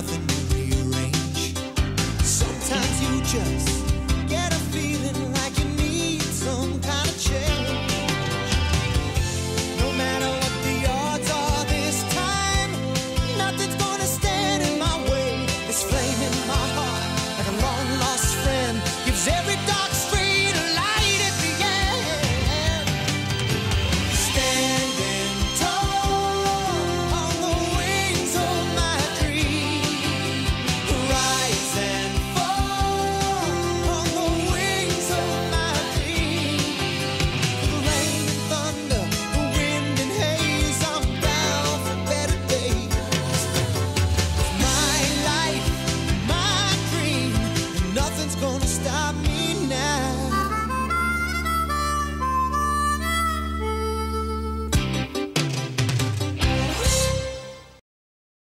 nothing you rearrange. Sometimes you just get a feeling like you need some kind of change. No matter what the odds are this time, nothing's gonna stop me.